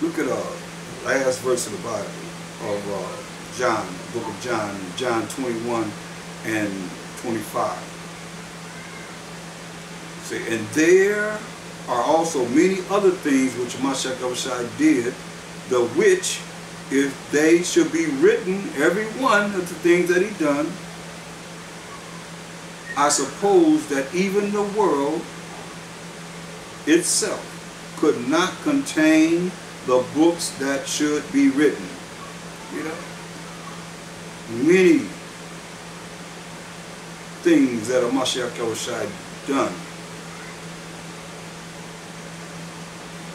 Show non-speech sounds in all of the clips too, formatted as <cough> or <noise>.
Look at uh last verse of the Bible of uh, John, book of John, John 21 and 25. See, and there are also many other things which Mashiach did, the which, if they should be written, every one of the things that he done, I suppose that even the world itself could not contain the books that should be written. You know? Many things that a Mashiach done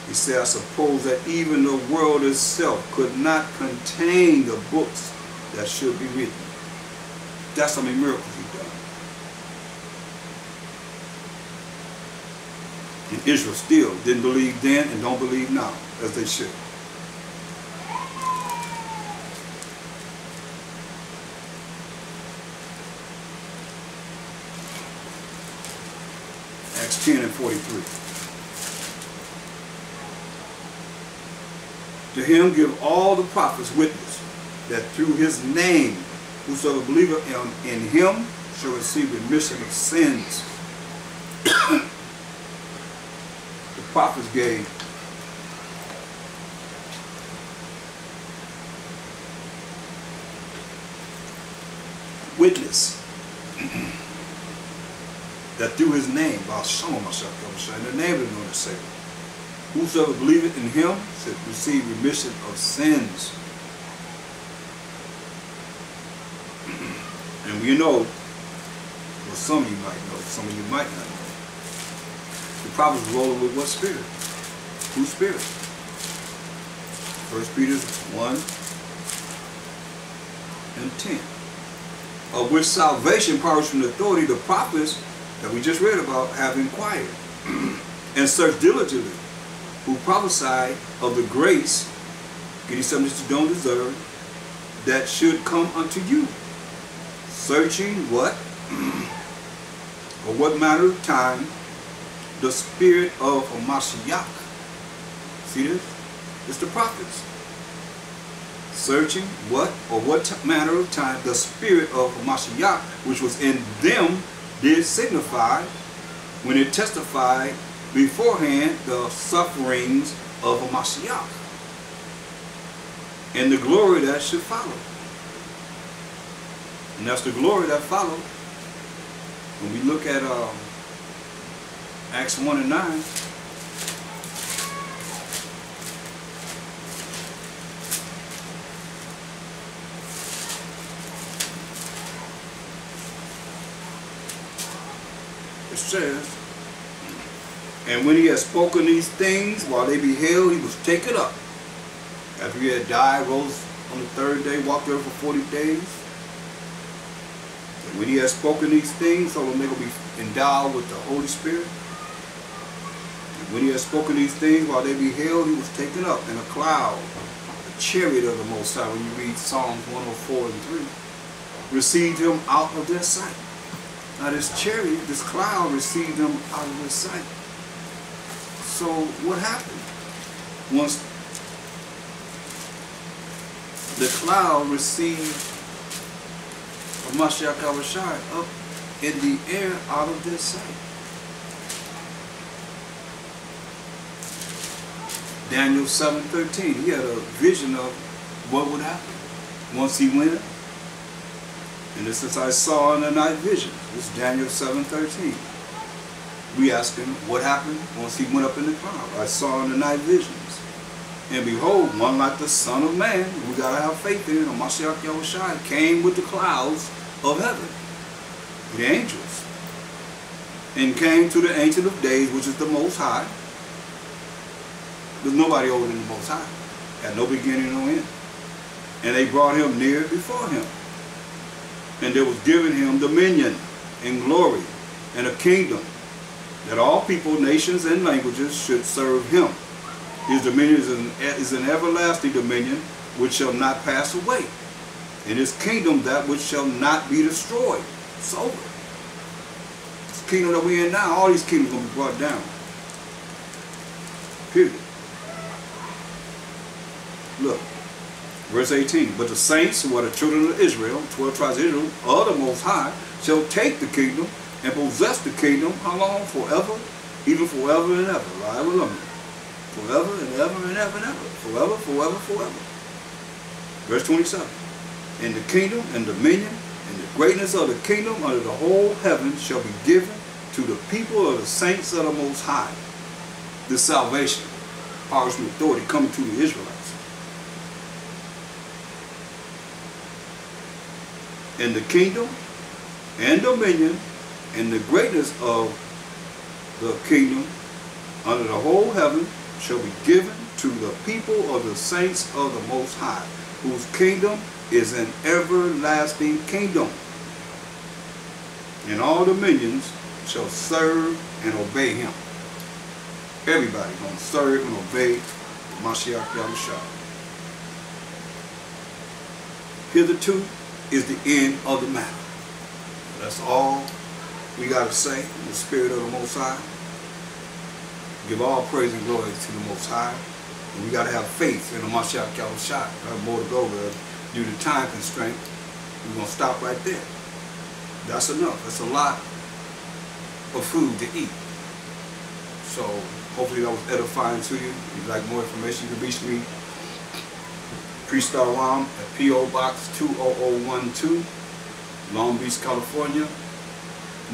He said, I suppose that even the world itself could not contain the books that should be written. That's how many miracles he done. And Israel still didn't believe then and don't believe now, as they should. Acts 10 and 43. To him give all the prophets witness that through his name whosoever believeth in, in him shall receive remission of sins. <coughs> the prophets gave witness that through his name, in the name of the Lord Savior, Whosoever believeth in him shall receive remission of sins. <clears throat> and you know, well some of you might know, some of you might not know. The prophets rolling with what spirit? Whose spirit? First Peter 1 and 10. Uh, of which salvation powers from the authority the prophets that we just read about have inquired <clears throat> and searched diligently who prophesied of the grace, getting something that you don't deserve, that should come unto you. Searching what? <clears throat> or what matter of time the spirit of Mashiach. See this? It's the prophets. Searching what or what manner of time the spirit of Mashiach, which was in them, did signify when it testified beforehand the sufferings of a Mashiach and the glory that should follow. And that's the glory that followed. When we look at um, Acts 1 and 9, says, and when he had spoken these things, while they beheld, he was taken up. After he had died, rose on the third day, walked there for 40 days. And when he had spoken these things, so they will be endowed with the Holy Spirit. And when he had spoken these things, while they beheld, he was taken up in a cloud, a chariot of the Most High, when you read Psalms 104 and 3, received him out of their sight. Now this chariot, this cloud received him out of his sight. So what happened? Once the cloud received Mashiach Yahawashi up in the air out of their sight. Daniel 7.13, he had a vision of what would happen once he went And this is I saw in the night vision. This is Daniel 7.13 we asked him what happened once he went up in the cloud. I saw in the night visions. And behold, one like the Son of Man, we got to have faith in, or Mashiach Yahushua, came with the clouds of heaven, the angels, and came to the Ancient of Days, which is the Most High. There's nobody older than the Most High. Had no beginning, no end. And they brought him near before him. And there was given him dominion and glory and a kingdom that all people, nations, and languages should serve him. His dominion is an, is an everlasting dominion which shall not pass away. and his kingdom that which shall not be destroyed. It's over. This kingdom that we're in now, all these kingdoms will be brought down. Period. Look, verse 18. But the saints who are the children of Israel, 12 tribes of Israel, of the Most High, shall take the kingdom and possess the kingdom, how long? Forever, even forever and ever. Right? Remember, forever and ever and ever and ever. Forever, forever, forever. Verse 27. And the kingdom and dominion and the greatness of the kingdom under the whole heaven shall be given to the people of the saints of the Most High. This salvation, powers and authority coming to the Israelites. And the kingdom and dominion and the greatness of the kingdom under the whole heaven shall be given to the people of the saints of the Most High, whose kingdom is an everlasting kingdom. And all dominions shall serve and obey him. Everybody going to serve and obey Mashiach Yahushua. Hitherto is the end of the matter. That's all we got to say in the spirit of the Most High. Give all praise and glory to the Most High. And we got to have faith in the Mashiach Yahushua. I have more to go with. Due to time constraint, we're going to stop right there. That's enough. That's a lot of food to eat. So hopefully that was edifying to you. If you'd like more information, you can reach me Priest Thaahwam at P.O. Box 20012, Long Beach, California,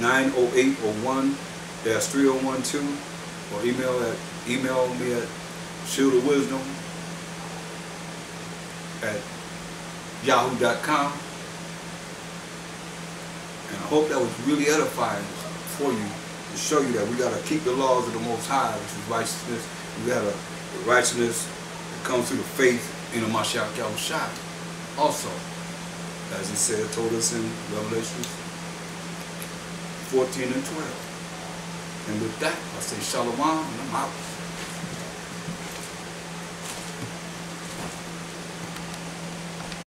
90801-3012, or email at email me at shield of wisdom at yahoo.com. And I hope that was really edifying for you to show you that we got to keep the laws of the Most High, which is righteousness. We got a righteousness that comes through the faith in the Mashiach Yahushua. Also, as he said, told us in Revelation 14 and 12. And with that, I say shalom and I'm out.